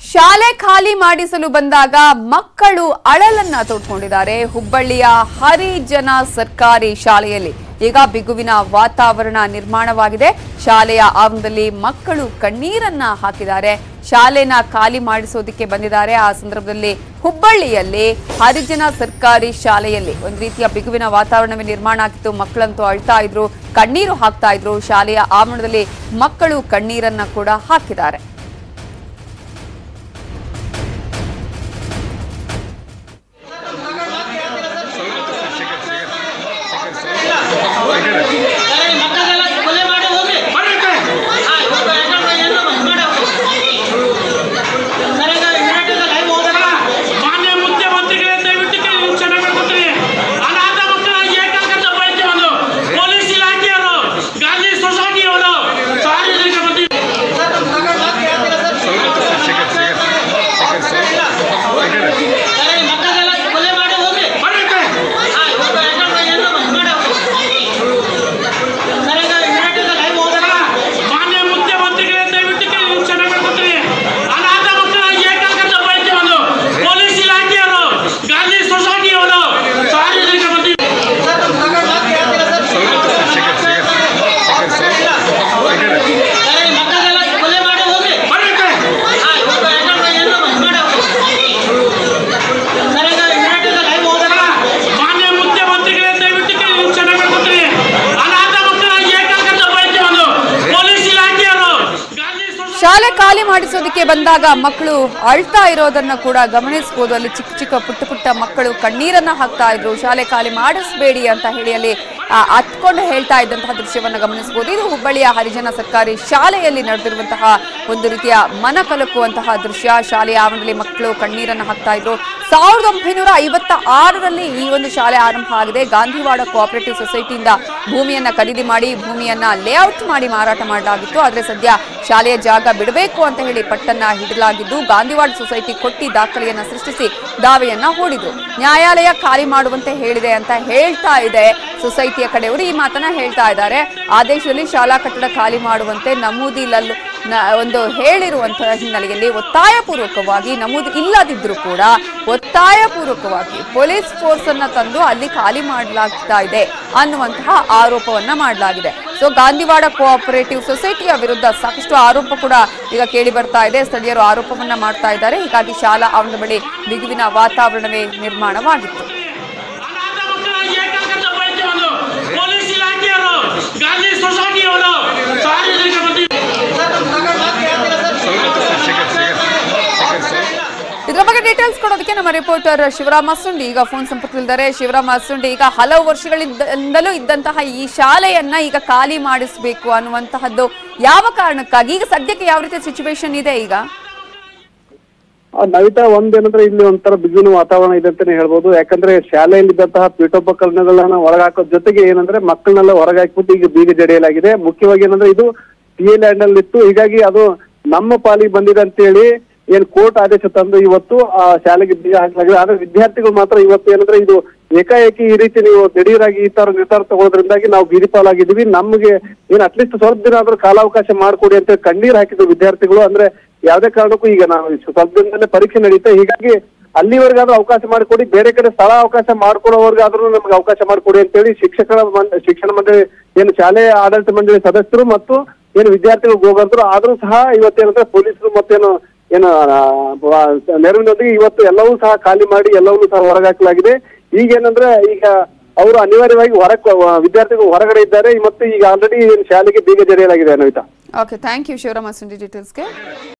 ಶಾಲೆ ಖಾಲಿ ಮಾಡಿಸಲು ಬಂದಾಗ ಮಕ್ಕಳು ಅಳಲನ್ನ ತೋಡ್ಕೊಂಡಿದ್ದಾರೆ. ಹುಬ್ಬಳ್ಳಿಯ ಹರಿಜನ ಸರ್ಕಾರಿ ಶಾಲೆಯಲ್ಲಿ ಈಗ ಬಿಗುವಿನ ವಾತಾವರಣ ನಿರ್ಮಾಣವಾಗಿದೆ. ಶಾಲೆಯ ಆವರಣದಲ್ಲಿ ಮಕ್ಕಳು ಕಣ್ಣೀರನ್ನ ಹಾಕಿದ್ದಾರೆ. ಶಾಲೆನ ಖಾಲಿ ಮಾಡಿಸೋದಕ್ಕೆ ಬಂದಿದ್ದಾರೆ. ಆ ಸಂದರ್ಭದಲ್ಲಿ ಹುಬ್ಬಳ್ಳಿಯಲ್ಲಿ ಹರಿಜನ ಸರ್ಕಾರಿ ಶಾಲೆಯಲ್ಲಿ ಒಂದು ರೀತಿಯ ಬಿಗುವಿನ ವಾತಾವರಣವೇ ನಿರ್ಮಾಣ ಆಗಿತ್ತು. ಮಕ್ಕಳಂತೂ ಅಳ್ತಾ ಇದ್ರು, ಕಣ್ಣೀರು ಹಾಕ್ತಾ ಇದ್ರು. ಶಾಲೆಯ ಆವರಣದಲ್ಲಿ ಮಕ್ಕಳು ಕಣ್ಣೀರನ್ನ ಕೂಡ ಹಾಕಿದ್ದಾರೆ. ಶಾಲೆ ಖಾಲಿ ಮಾಡಿಸೋದಕ್ಕೆ ಬಂದಾಗ ಮಕ್ಕಳು ಅಳ್ತಾ ಇರೋದನ್ನ ಕೂಡ ಗಮನಿಸಬಹುದು ಅಲ್ಲಿ ಚಿಕ್ಕ ಚಿಕ್ಕ ಪುಟ್ಟ ಪುಟ್ಟ ಮಕ್ಕಳು ಕಣ್ಣೀರನ್ನ ಹಾಕ್ತಾ ಇದ್ರು. ಶಾಲೆ ಖಾಲಿ ಮಾಡಿಸ್ಬೇಡಿ ಅಂತ ಹೇಳಿ ಅಲ್ಲಿ ಅತ್ಕೊಂಡು ಹೇಳ್ತಾ ಇದ್ದಂತಹ ದೃಶ್ಯವನ್ನು ಗಮನಿಸಬಹುದು. ಇದು ಹುಬ್ಬಳ್ಳಿಯ ಹರಿಜನ ಸರ್ಕಾರಿ ಶಾಲೆಯಲ್ಲಿ ನಡೆದಿರುವಂತಹ ಒಂದು ರೀತಿಯ ಮನ ಕಲಕುವಂತಹ ದೃಶ್ಯ. ಶಾಲೆಯ ಆವರಣದಲ್ಲಿ ಮಕ್ಕಳು ಕಣ್ಣೀರನ್ನು ಹಾಕ್ತಾ ಇದ್ರು. ಸಾವಿರದ ಒಂಬೈನೂರ ಐವತ್ತ ಆರರಲ್ಲಿ ಈ ಒಂದು ಶಾಲೆ ಆರಂಭ ಆಗಿದೆ. ಗಾಂಧಿವಾಡ ಕೋಆಪರೇಟಿವ್ ಸೊಸೈಟಿಯಿಂದ ಭೂಮಿಯನ್ನ ಖರೀದಿ ಮಾಡಿ, ಭೂಮಿಯನ್ನ ಲೇಔಟ್ ಮಾಡಿ ಮಾರಾಟ ಮಾಡಲಾಗಿತ್ತು. ಆದ್ರೆ ಸದ್ಯ ಶಾಲೆಯ ಜಾಗ ಬಿಡಬೇಕು ಅಂತ ಹೇಳಿ ಪಟ್ಟನ್ನ ಹಿಡಲಾಗಿದ್ದು, ಗಾಂಧಿವಾಡ ಸೊಸೈಟಿ ಕೊಟ್ಟಿ ದಾಖಲೆಯನ್ನ ಸೃಷ್ಟಿಸಿ ದಾವೆಯನ್ನ ಹೂಡಿದ್ರು. ನ್ಯಾಯಾಲಯ ಖಾಲಿ ಮಾಡುವಂತೆ ಹೇಳಿದೆ ಅಂತ ಹೇಳ್ತಾ ಇದೆ ಸೊಸೈಟಿಯ ಕಡೆಯವರು ಈ ಮಾತನ್ನ ಹೇಳ್ತಾ ಇದ್ದಾರೆ. ಆದೇಶದಲ್ಲಿ ಶಾಲಾ ಕಟ್ಟಡ ಖಾಲಿ ಮಾಡುವಂತೆ ನಮೂದಿಲಲ್ಲೂ ನ- ಒಂದು ಹೇಳಿರುವಂತಹ ಹಿನ್ನೆಲೆಯಲ್ಲಿ ಒತ್ತಾಯಪೂರ್ವಕವಾಗಿ ನಮೂದು ಇಲ್ಲದಿದ್ರೂ ಕೂಡ ಒತ್ತಾಯಪೂರ್ವಕವಾಗಿ ಪೊಲೀಸ್ ಫೋರ್ಸ್ ಅನ್ನ ತಂದು ಅಲ್ಲಿ ಖಾಲಿ ಮಾಡಲಾಗ್ತಾ ಇದೆ ಅನ್ನುವಂತಹ ಆರೋಪವನ್ನ ಮಾಡಲಾಗಿದೆ. ಸೊ, ಗಾಂಧಿವಾಡ ಕೋಆಪರೇಟಿವ್ ಸೊಸೈಟಿಯ ವಿರುದ್ಧ ಸಾಕಷ್ಟು ಆರೋಪ ಕೂಡ ಈಗ ಕೇಳಿ ಬರ್ತಾ ಇದೆ. ಸ್ಥಳೀಯರು ಆರೋಪವನ್ನ ಮಾಡ್ತಾ ಇದ್ದಾರೆ. ಹೀಗಾಗಿ ಶಾಲಾ ಆವರಣದ ಬಳಿ ಬಿಗುವಿನ ವಾತಾವರಣವೇ ನಿರ್ಮಾಣವಾಗಿತ್ತು ಅನಾಥ ಮಕ್ಕಳ ಏಕಾಂತ ಬಳಕೆ ಒಂದು ಪೊಲೀಸ್ ಇಲಾಖೆಯವರು ಗಾಂಧಿ? ಇದರ ಬಗ್ಗೆ ಡೀಟೇಲ್ಸ್ ಕೊಡೋದಕ್ಕೆ ನಮ್ಮ ರಿಪೋರ್ಟರ್ ಶಿವರಾಮ ಸುಂಡಿ. ಈಗ ಫೋನ್ ಸಂಪರ್ಕದಲ್ಲಿದ್ದಾರೆ. ಶಿವರಾಮ ಸುಂಡಿ, ಈಗ ಹಲವು ವರ್ಷಗಳಿಂದಲೂ ಇದ್ದಂತಹ ಈ ಶಾಲೆಯನ್ನ ಈಗ ಖಾಲಿ ಮಾಡಿಸಬೇಕು ಅನ್ನುವಂತಹದ್ದು ಯಾವ ಕಾರಣಕ್ಕಾಗಿ? ಈಗ ಸದ್ಯಕ್ಕೆ ಯಾವ ರೀತಿಯ ಸಿಚುವೇಶನ್ ಇದೆ ಈಗ? ನವಿತಾ ಒಂದೇನಂದ್ರೆ ಇಲ್ಲಿ ಒಂಥರ ಬಿಗುವಿನ ವಾತಾವರಣ ಇದೆ ಅಂತಾನೆ ಹೇಳ್ಬೋದು. ಯಾಕಂದ್ರೆ ಶಾಲೆಯಲ್ಲಿ ಇದ್ದಂತಹ ಪೀಠೋಪಕರಣಗಳನ್ನ ಹೊರಗಾಕೋ ಜೊತೆಗೆ ಏನಂದ್ರೆ ಮಕ್ಕಳನ್ನೆಲ್ಲ ಹೊರಗಾಕ್ಬಿಟ್ಟು ಈಗ ಬೀಗ ಜಡಿಯಲಾಗಿದೆ. ಮುಖ್ಯವಾಗಿ ಏನಂದ್ರೆ ಇದು ಟಿ ಲ್ಯಾಂಡ್ ಅಲ್ಲಿ ಇತ್ತು ಹೀಗಾಗಿ ಅದು ನಮ್ಮ ಪಾಲಿಗೆ ಬಂದಿದೆ ಅಂತೇಳಿ ಏನ್ ಕೋರ್ಟ್ ಆದೇಶ ತಂದು ಇವತ್ತು ಆ ಶಾಲೆಗೆ ಬೀಗ ಹಾಕಲಾಗಿದೆ. ಆದ್ರೆ ವಿದ್ಯಾರ್ಥಿಗಳು ಮಾತ್ರ ಇವತ್ತು ಏನಂದ್ರೆ ಇದು ಏಕಾಏಕಿ ಈ ರೀತಿ ನೀವು ದಿಢೀರಾಗಿ ಈ ತರ ನಿರ್ಧಾರ ತಗೊಳ್ಳೋದ್ರಿಂದಾಗಿ ನಾವು ಬೀದಿ ಪಾಲಾಗಿದ್ದೀವಿ. ನಮ್ಗೆ ಏನ್ ಅಟ್ಲೀಸ್ಟ್ ಸ್ವಲ್ಪ ದಿನ ಆದ್ರೂ ಕಾಲಾವಕಾಶ ಮಾಡ್ಕೊಡಿ ಅಂತ ಕಣ್ಣೀರ್ ಹಾಕಿದ್ರು ವಿದ್ಯಾರ್ಥಿಗಳು. ಅಂದ್ರೆ ಯಾವ್ದೇ ಕಾರಣಕ್ಕೂ ಈಗ ನಾವು ಸ್ವಲ್ಪ ಪರೀಕ್ಷೆ ನಡೀತಾ ಹೀಗಾಗಿ ಅಲ್ಲಿವರೆಗಾದ್ರೂ ಅವಕಾಶ ಮಾಡಿಕೊಡಿ. ಬೇರೆ ಕಡೆ ಸ್ಥಳ ಅವಕಾಶ ಮಾಡ್ಕೊಳ್ಳೋವರೆಗಾದ್ರೂ ನಮ್ಗೆ ಅವಕಾಶ ಮಾಡಿಕೊಡಿ ಅಂತೇಳಿ ಶಿಕ್ಷಕರ ಶಿಕ್ಷಣ ಮಂಡಳಿ, ಏನು ಶಾಲೆಯ ಆಡಳಿತ ಮಂಡಳಿ ಸದಸ್ಯರು ಮತ್ತು ಏನು ವಿದ್ಯಾರ್ಥಿಗಳು ಹೋಗಂತರು ಆದ್ರೂ ಸಹ ಇವತ್ತೇನಂದ್ರೆ ಪೊಲೀಸರು ಮತ್ತೇನು ಏನು ನೆರವಿನೊಂದಿಗೆ ಇವತ್ತು ಎಲ್ಲವೂ ಸಹ ಖಾಲಿ ಮಾಡಿ ಎಲ್ಲವನ್ನೂ ಸಹ ಹೊರಗಾಕಲಾಗಿದೆ. ಈಗೇನಂದ್ರೆ ಈಗ ಅವರು ಅನಿವಾರ್ಯವಾಗಿ ಹೊರ ವಿದ್ಯಾರ್ಥಿಗಳು ಹೊರಗಡೆ ಇದ್ದಾರೆ. ಮತ್ತು ಈಗ ಆಲ್ರೆಡಿ ಶಾಲೆಗೆ ಬೀಗ ಜರಿಯಲಾಗಿದೆ Anvita. Okay thank you Shivarama ಸುಂಡಿ ಡೀಟೇಲ್ಸ್ಗೆ